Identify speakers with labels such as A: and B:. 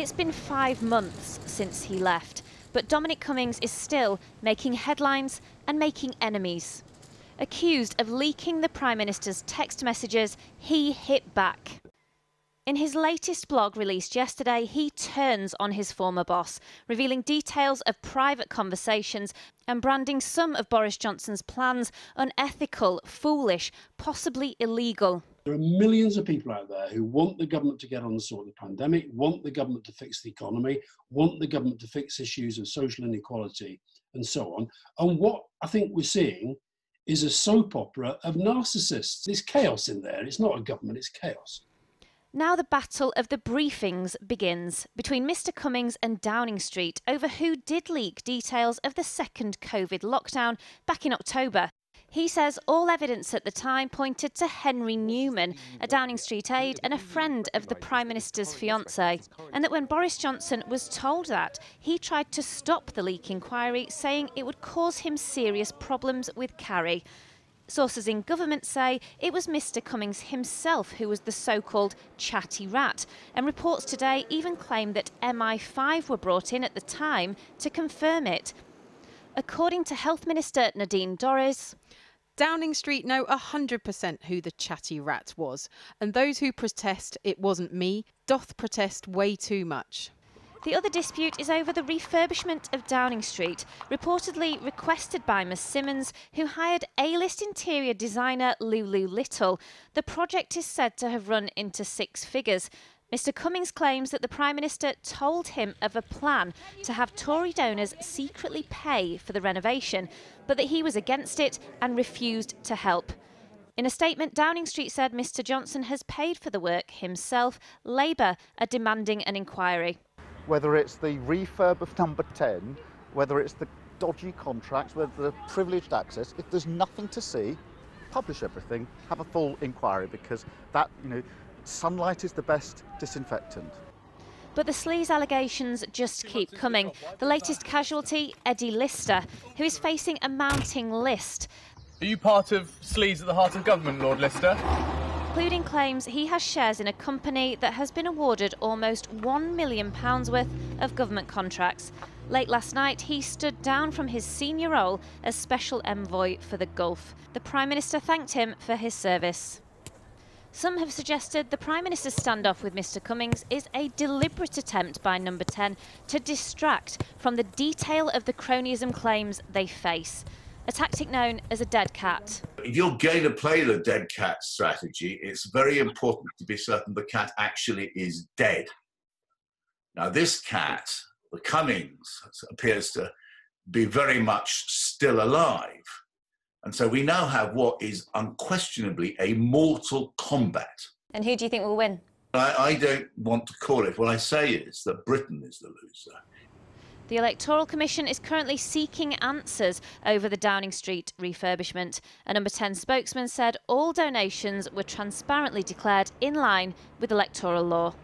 A: It's been five months since he left, but Dominic Cummings is still making headlines and making enemies. Accused of leaking the Prime Minister's text messages, he hit back. In his latest blog released yesterday, he turns on his former boss, revealing details of private conversations and branding some of Boris Johnson's plans unethical, foolish, possibly illegal.
B: There are millions of people out there who want the government to get on the sort of the pandemic, want the government to fix the economy, want the government to fix issues of social inequality and so on. And what I think we're seeing is a soap opera of narcissists. There's chaos in there. It's not a government, it's chaos.
A: Now the battle of the briefings begins between Mr Cummings and Downing Street over who did leak details of the second COVID lockdown back in October. He says all evidence at the time pointed to Henry Newman, a Downing Street aide and a friend of the Prime Minister's fiancée, and that when Boris Johnson was told that, he tried to stop the leak inquiry, saying it would cause him serious problems with Carrie. Sources in government say it was Mr Cummings himself who was the so-called chatty rat, and reports today even claim that MI5 were brought in at the time to confirm it. According to Health Minister Nadine Dorries,
C: Downing Street know 100% who the chatty rat was, and those who protest it wasn't me doth protest way too much.
A: The other dispute is over the refurbishment of Downing Street, reportedly requested by Ms Symonds, who hired A-list interior designer Lulu Lytle. The project is said to have run into six figures. Mr Cummings claims that the Prime Minister told him of a plan to have Tory donors secretly pay for the renovation, but that he was against it and refused to help. In a statement, Downing Street said Mr Johnson has paid for the work himself. Labour are demanding an inquiry
D: whether it's the refurb of number 10, whether it's the dodgy contracts, whether the privileged access, if there's nothing to see, publish everything, have a full inquiry because that, you know, sunlight is the best disinfectant.
A: But the sleaze allegations just keep coming. The latest casualty, Eddie Lister, who is facing a mounting list.
E: Are you part of sleaze at the heart of government, Lord Lister?
A: including claims he has shares in a company that has been awarded almost £1 million worth of government contracts. Late last night, he stood down from his senior role as Special Envoy for the Gulf. The Prime Minister thanked him for his service. Some have suggested the Prime Minister's standoff with Mr Cummings is a deliberate attempt by Number 10 to distract from the detail of the cronyism claims they face a tactic known as a dead cat.
F: If you're going to play the dead cat strategy, it's very important to be certain the cat actually is dead. Now, this cat, the Cummings, appears to be very much still alive. And so we now have what is unquestionably a mortal combat.
A: And who do you think will win?
F: I, I don't want to call it. What I say is that Britain is the loser.
A: The Electoral Commission is currently seeking answers over the Downing Street refurbishment. A number 10 spokesman said all donations were transparently declared in line with electoral law.